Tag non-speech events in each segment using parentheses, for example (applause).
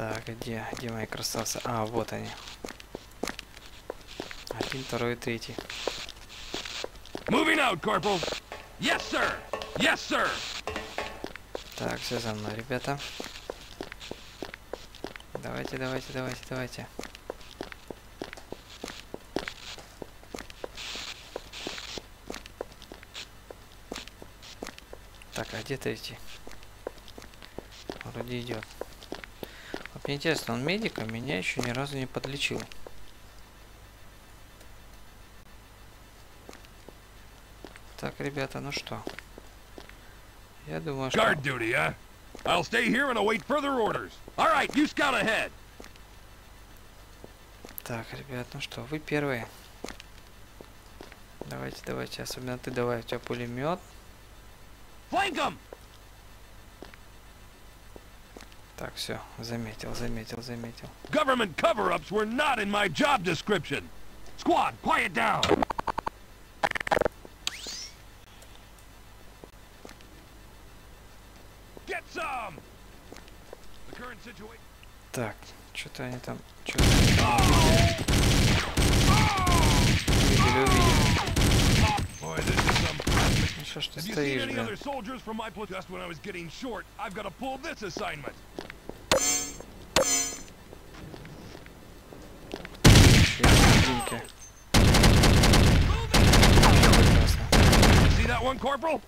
Так, где, где мои красавцы? А, вот они. Один, второй, третий. Moving out, Corporal. Yes, sir. Yes, sir. Так, все за мной, ребята. Давайте, давайте, давайте, давайте. Так, а где третий? Вроде идет. Интересно, он медика меня еще ни разу не подлечил. Так, ребята, ну что? Я думаю, что... Guard duty, huh? I'll stay here and await further orders. All right, you scout ahead. Так, ребят, ну что, вы первые. Давайте, давайте, особенно ты давай, у тебя пулемет. Flank 'em. Так, все, заметил, заметил, заметил. Government cover-ups were not in my job description. Squad, quiet down. Get some. The current situation. Так, что-то они там, что увидели, увидели. Boy, this is some. Ну что ж ты Have you seen стоишь, any блин? Прекрасно. See that one, Corporal?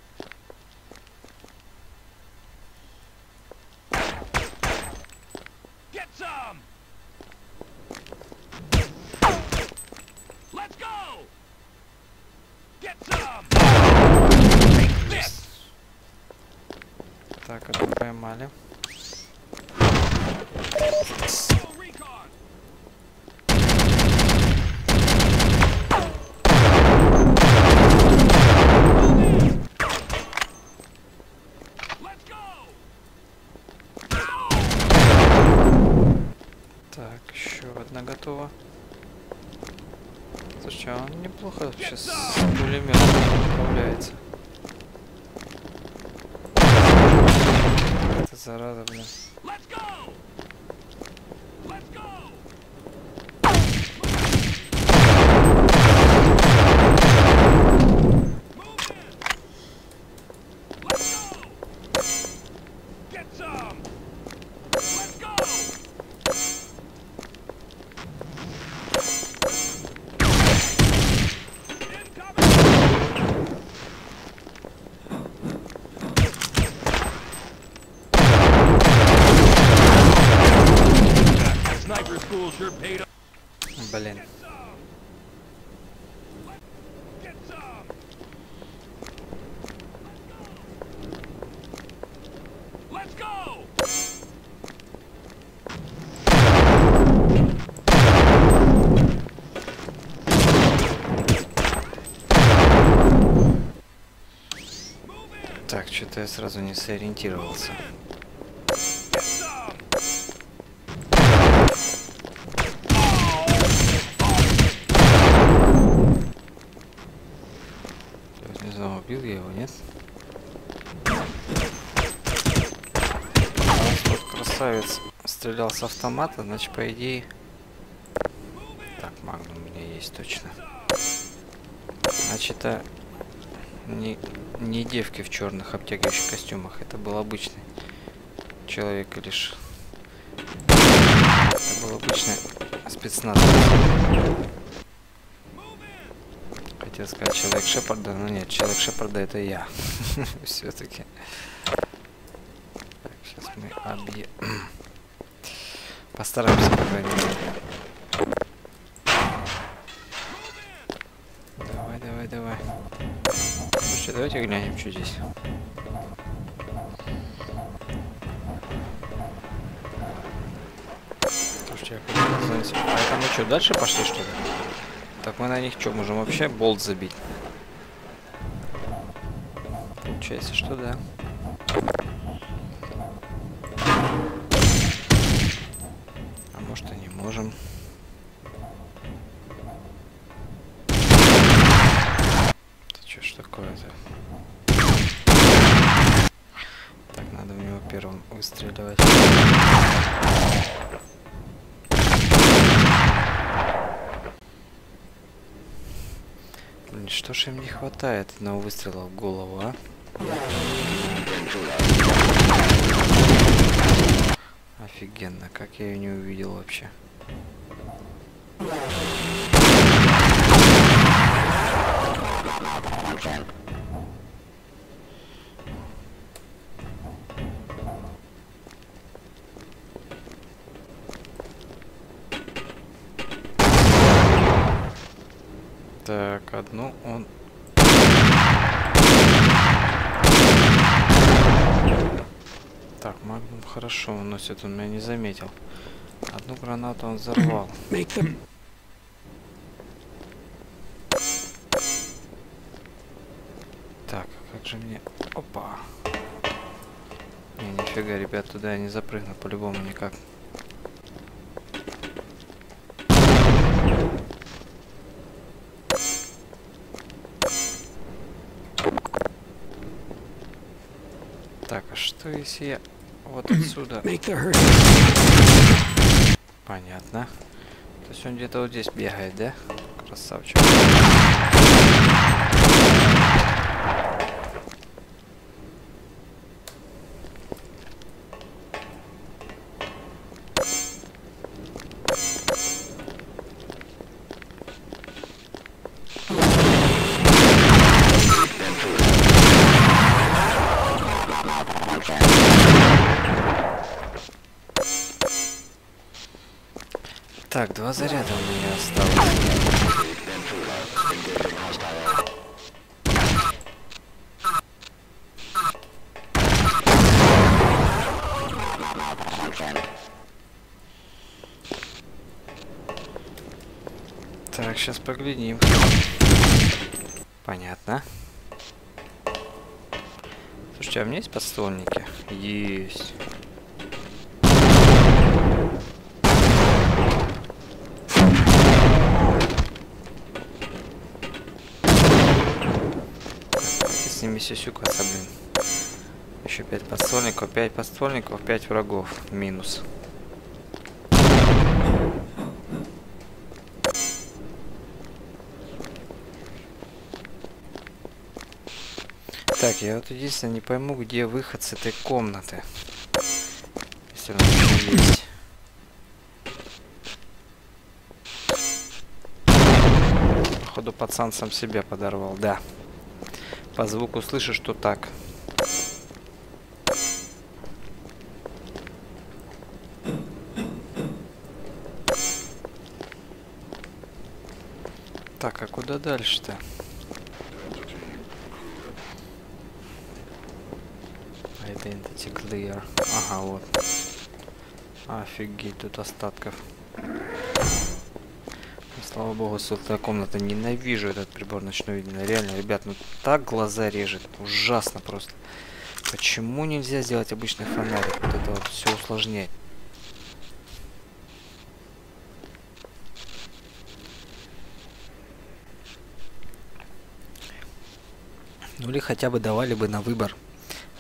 Get some! Let's go! Get some! Take this! Так, это поймали. Неплохо вообще с пулеметом управляется. Это зараза, блин. In! Так, что-то я сразу не сориентировался. Get some! Я вот не знаю, убил я его, нет? Раз вот красавец стрелял с автомата, значит, по идее... Так, магнум у меня есть точно. Значит, это не, не девки в черных обтягивающих костюмах. Это был обычный человек лишь. Это был обычный спецназ. Хотел сказать человек Шепарда, но нет, человек Шепарда это я. (laughs) Все-таки. Сейчас мы объ... Постараемся, по крайней. Давай, давай, давай. Слушайте, давайте глянем, что здесь. Слушайте, я хотел узнать, А это мы что, дальше пошли, что ли? Так мы на них что, можем вообще болт забить? Получается, что да. Так, надо в него он выстреливать. Блин, что ж им не хватает одного выстрела в голову, а? Офигенно, как я ее не увидел вообще. Так, одну он... Так, Хорошо уносит, он меня не заметил. Одну гранату он взорвал. Так, как же мне... Опа! Не, нифига, ребят, туда я не запрыгну по-любому никак. Так, а что если я вот отсюда... Понятно. То есть он где-то вот здесь бегает, да? Красавчик. Сейчас поглядим. Понятно. Слушайте, а у меня есть подствольники? Есть. С ними сюсюкаться, блин. Еще пять подствольников, пять подствольников, пять врагов. Минус. Так, я вот единственное не пойму, где выход с этой комнаты. Если он вообще есть. Походу пацан сам себя подорвал, да. По звуку слышу, что так. Так, а куда дальше-то? Identity clear. Ага, вот. Офигеть, тут остатков. Ну, Слава богу, сотая комната. Ненавижу этот прибор ночного видения. Реально, ребят, ну так глаза режет. Ужасно просто. Почему нельзя сделать обычный фонарик? Вот это вот все усложняет. Ну или хотя бы давали бы на выбор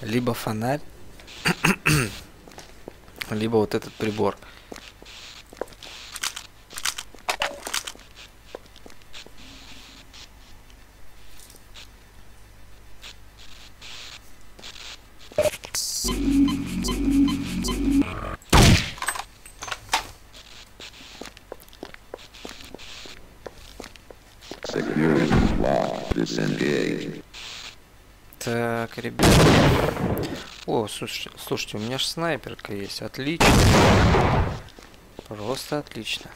либо фонарь, (clears throat) либо вот этот прибор. Так, ребята. О, слушайте, слушайте, у меня же снайперка есть. Отлично. Просто отлично.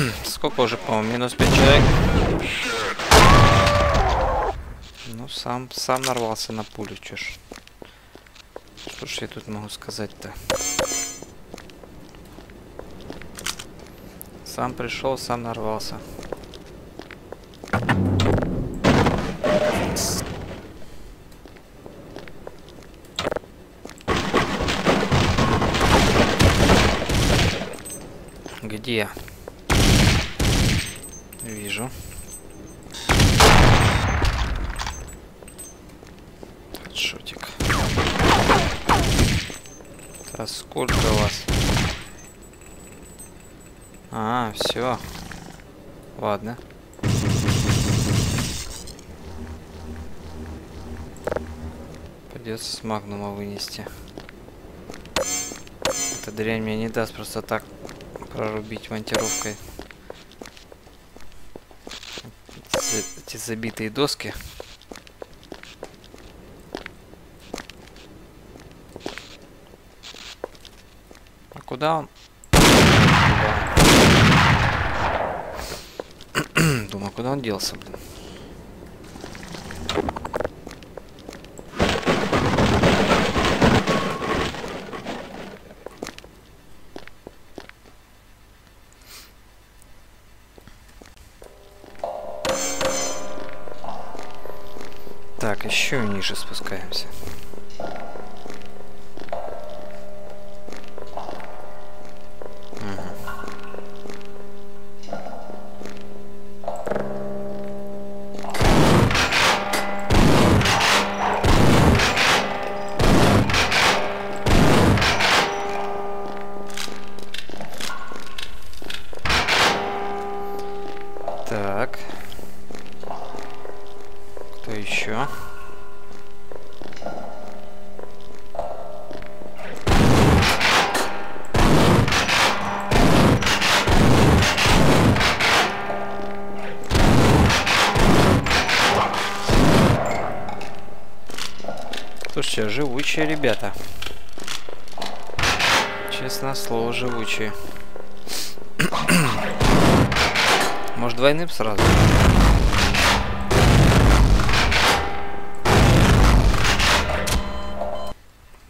(clears throat) Сколько уже, по-моему, минус 5 человек? Ну, сам, сам нарвался на пулю, ж. Что ж я тут могу сказать-то? Сам пришел, сам нарвался. Вынести. Эта дрянь мне не даст просто так прорубить монтировкой. Эти забитые доски. А? Куда он? (clears throat) Думаю, куда он делся, блин? Еще ниже спускаемся. Живучие ребята. Честно слово, живучие. (coughs) Может двойным сразу?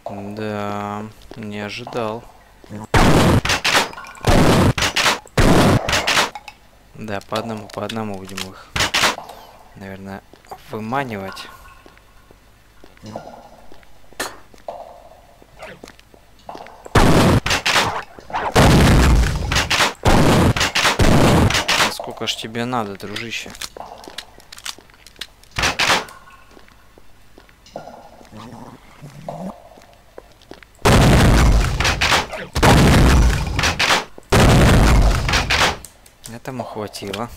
Да, не ожидал. Да, по одному, по одному будем их, наверное, выманивать. А Сколько ж тебе надо, дружище? Этому хватило.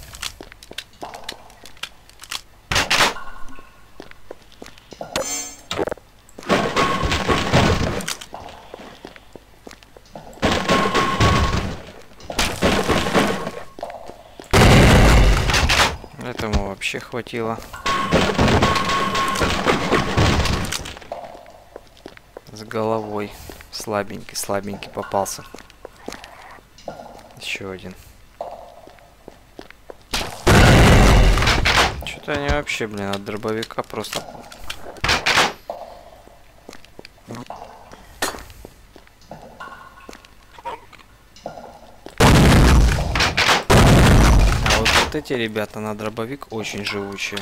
Хватило. С головой. Слабенький, слабенький попался. Еще один. Что-то они вообще, блин, от дробовика просто... А вот, эти ребята на дробовик очень живучие.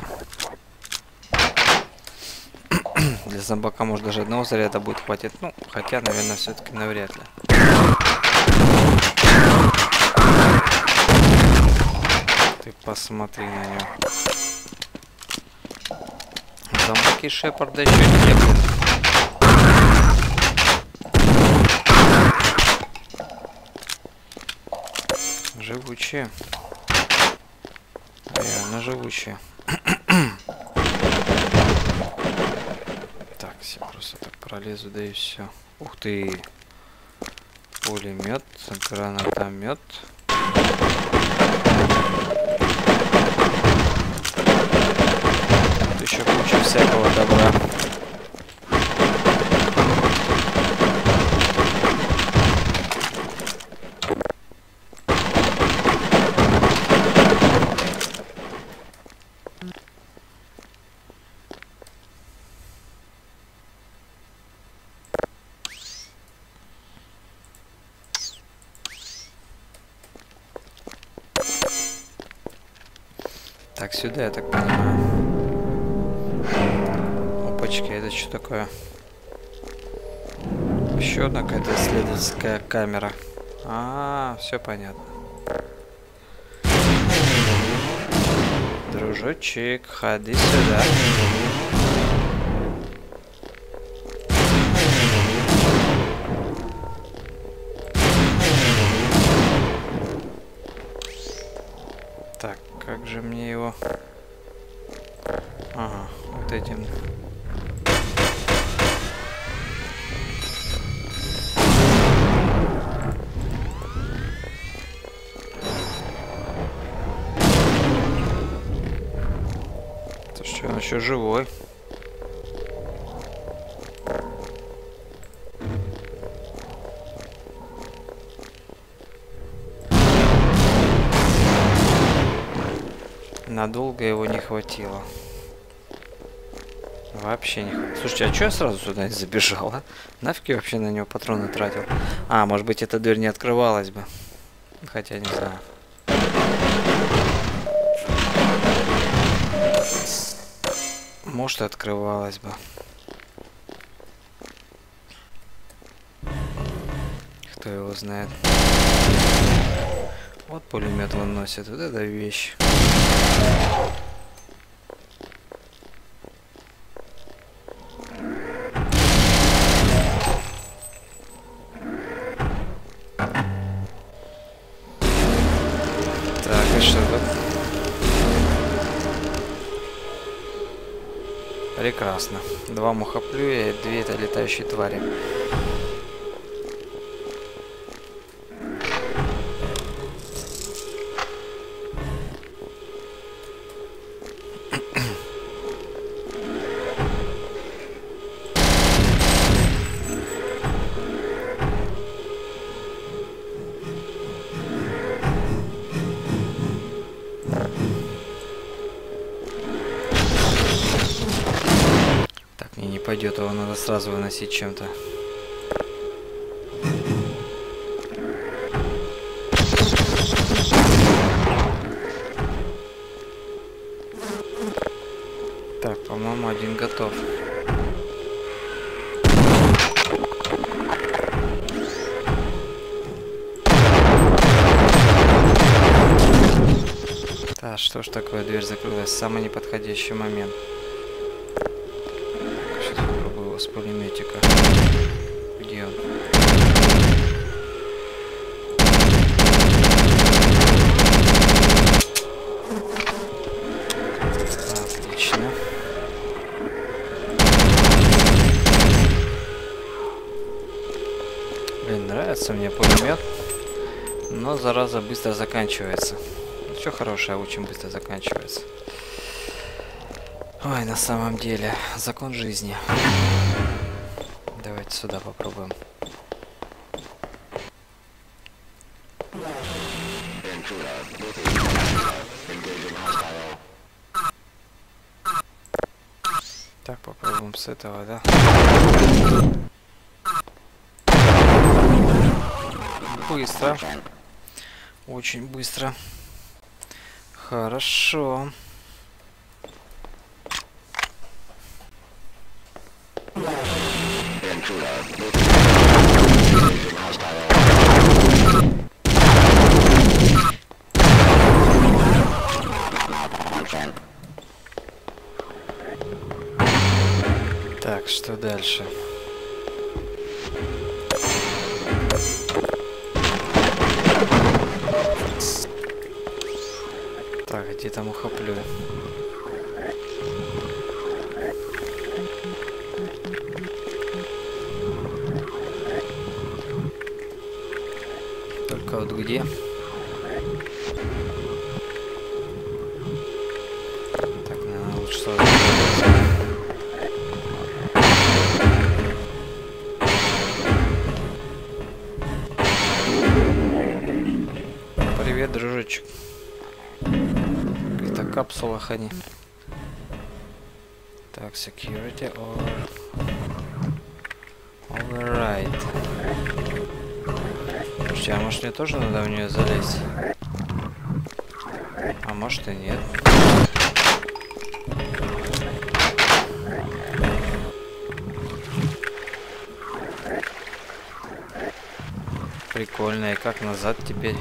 (coughs) Для зомбака, может, даже одного заряда будет хватит. Ну, хотя, наверное, все-таки навряд ли. Ты посмотри на него. Зомбаки Шепарда еще те, блин. Живучие. Реально живучие. так, все просто так пролезу, да и все. Ух ты. Пулемет, гранатомет. Тут еще куча всякого добра. Так, сюда, я так понимаю. Опачки, это что такое? Еще одна какая-то исследовательская камера. А, все понятно. Дружочек, ходи сюда. Еще живой. Надолго его не хватило. Вообще не хватило. Слушайте, а что я сразу сюда не забежал, а? Нафиг я вообще на него патроны тратил? А, может быть эта дверь не открывалась бы. Хотя не знаю. Может открывалась бы. Кто его знает. Вот пулемет он носит. Вот это вещь. Прекрасно. Два мухоплюя и две летающие твари. Сразу выносить чем-то. Так, по-моему, один готов. Да, что ж такое, дверь закрылась в самый неподходящий момент. С пулеметика. Где он? Блин, нравится мне пулемет, но зараза быстро заканчивается. Все хорошее очень быстро заканчивается. Ой, на самом деле, закон жизни. Сюда попробуем. Так, попробуем с этого, да? Быстро. Очень быстро. Хорошо. Дальше? Так, где там ухоплю? Только вот где? Так, наверное, лучше сразу В каких-то капсулах они. Так, security or override. Слушайте, а может мне тоже надо в нее залезть? А может и нет. Прикольно, и как назад теперь?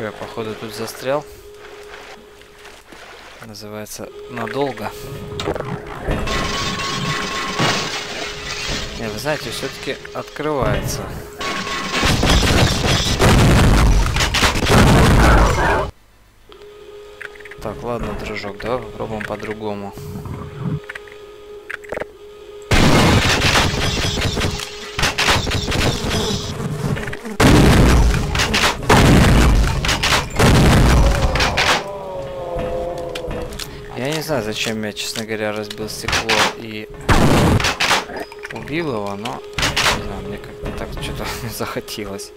Че, я походу тут застрял? Называется надолго. Не, вы знаете, все-таки открывается. Так, ладно, дружок, давай попробуем по-другому. Знаю, зачем я, честно говоря, разбил стекло и убил его, но не знаю, мне как-то так что-то (laughs) захотелось.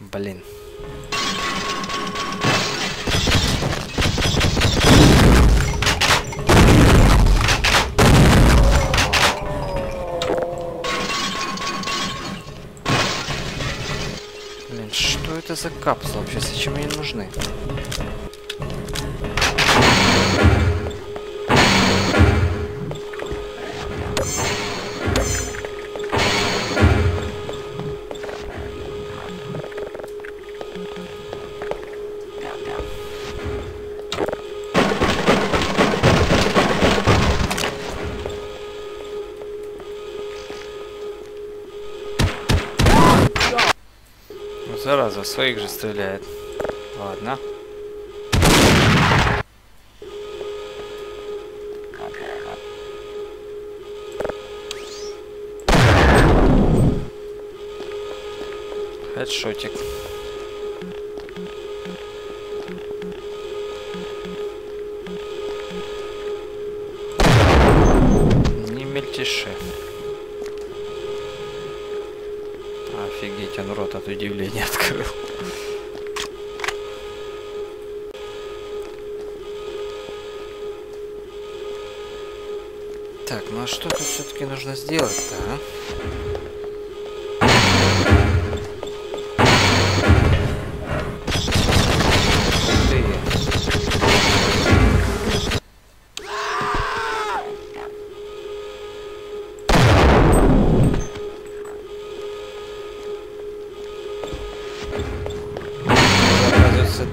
Блин. За капсулы вообще? Зачем они нужны? Своих же стреляет. Ладно. Хедшотик. Не мельтеши. Офигеть, он рот от удивления Так, ну а что тут все-таки нужно сделать-то, а?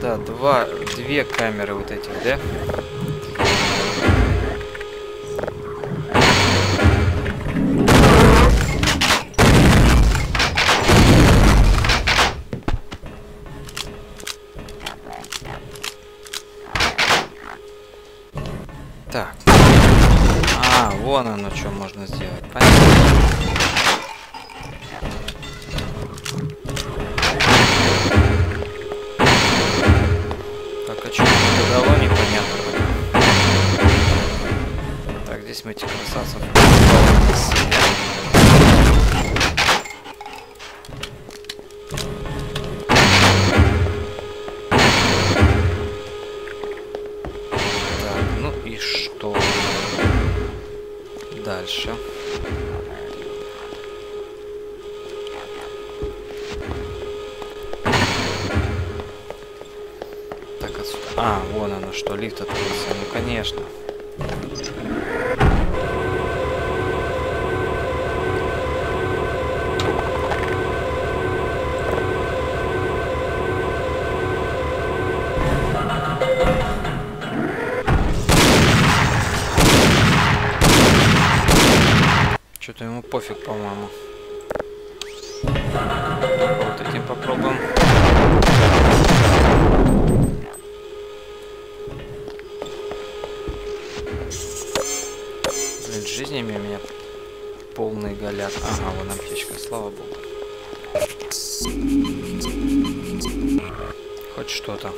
Да, два, две камеры вот этих, да? Здесь мы этих красавцев. Так, ну и что? Дальше. Так, отсюда. А, вон оно что, лифт открылся. Ну, конечно. Пофиг, по-моему. Вот этим попробуем. Блин, жизнями у меня полный голяк. Ага, вон аптечка, слава богу. Хоть что-то.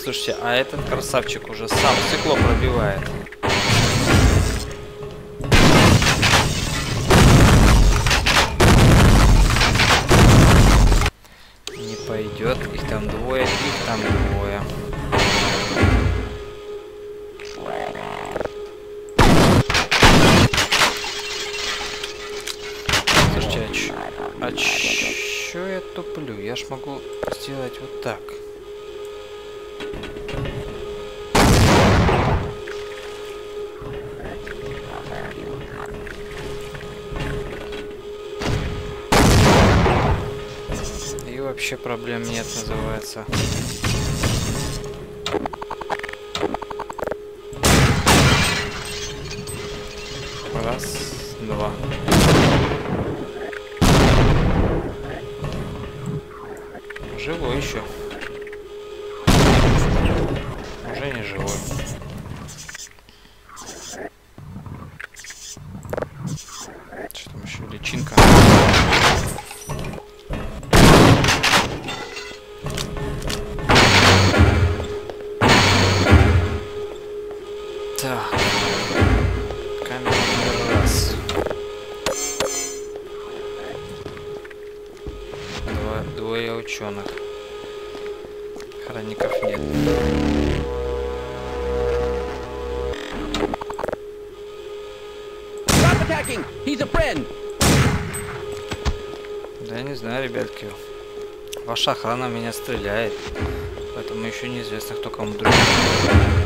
Слушайте, а этот красавчик уже сам стекло пробивает. Вообще проблем нет, называется. Охранников нет. He's a friend! Да я не знаю, ребятки. Ваша охрана меня стреляет. Поэтому еще неизвестно, кто кому другой.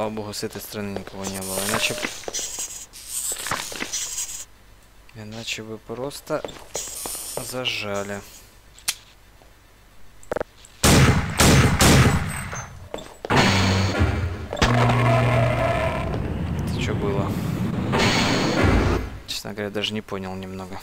Слава богу, с этой стороны никого не было. Иначе... Иначе бы просто зажали. Это что было? Честно говоря, даже не понял немного.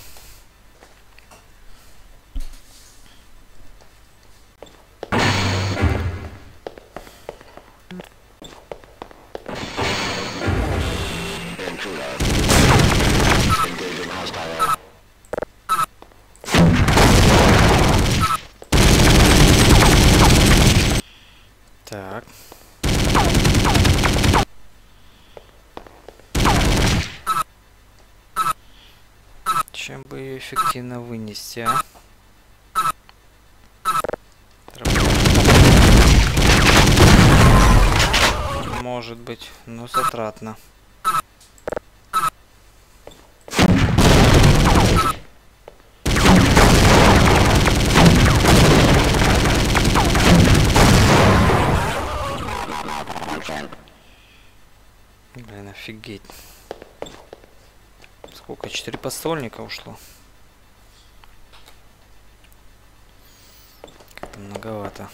Чем бы ее эффективно вынести, а? Может быть, но затратно. Блин, офигеть. Сколько? Четыре подствольника ушло. Как-то многовато.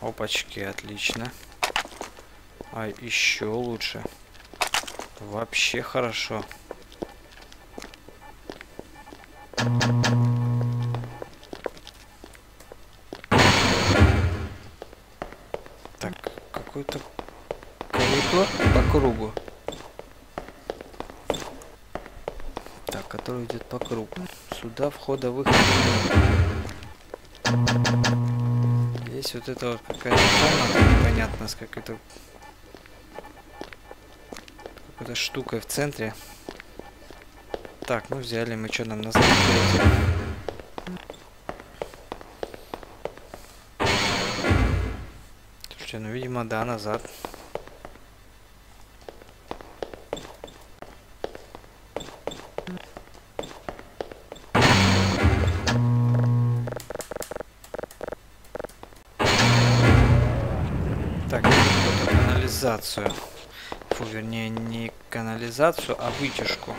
Опачки, отлично. А еще лучше. Вообще хорошо. Thank you. Какой-то коридор по кругу. Так, который идет по кругу. Сюда входа выхода. Здесь вот это вот какая-то комната непонятно с какой-то какой-то штукой в центре. Так, ну взяли мы что нам назад Слушайте, ну видимо да, назад. Так, канализацию. Фу, вернее, не канализацию, а вытяжку.